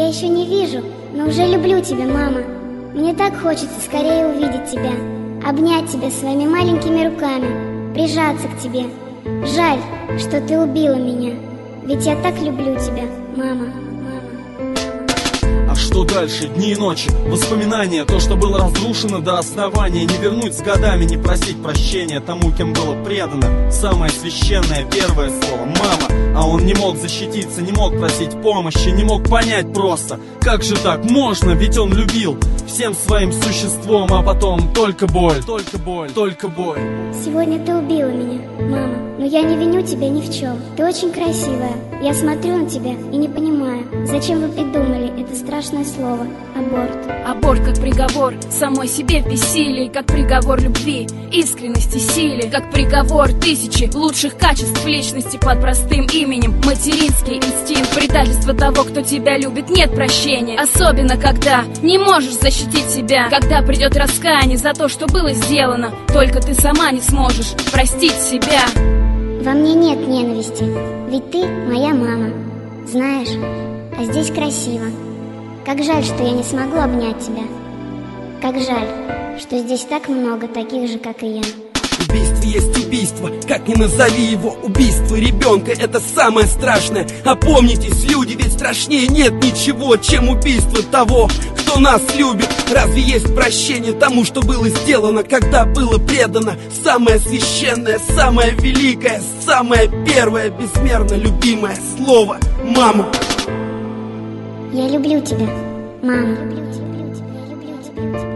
Я еще не вижу, но уже люблю тебя, мама. Мне так хочется скорее увидеть тебя, обнять тебя своими маленькими руками, прижаться к тебе. Жаль, что ты убила меня, ведь я так люблю тебя, мама. А что дальше? Дни и ночи, воспоминания, то, что было разрушено до основания, не вернуть с годами, не просить прощения тому, кем было предано. Самое священное первое слово «мама», а он не мог защититься, не мог просить помощи, не мог понять просто, как же так можно, ведь он любил всем своим существом, а потом только боль, только боль, только боль. Сегодня ты убила меня, мама, но я не виню тебя ни в чем. Ты очень красивая. Я смотрю на тебя и не понимаю, зачем вы придумали это страшное слово «аборт». Аборт как приговор самой себе в бессилии, как приговор любви, искренности, силе, как приговор тысячи лучших качеств личности под простым именем. Материнский инстинкт, предательство того, кто тебя любит, нет прощения. Особенно, когда не можешь защитить себя, когда придет раскаяние за то, что было сделано. Только ты сама не сможешь простить себя. Во мне нет ненависти, ведь ты моя мама. Знаешь, а здесь красиво. Как жаль, что я не смогу обнять тебя. Как жаль, что здесь так много таких же, как и я. Убийство есть убийство, как ни назови его Убийство ребенка это самое страшное Опомнитесь, люди, ведь страшнее нет ничего Чем убийство того, кто нас любит Разве есть прощение тому, что было сделано Когда было предано Самое священное, самое великое Самое первое, безмерно любимое слово маму. Я люблю тебя, мама. Люблю тебя, люблю тебя, люблю тебя.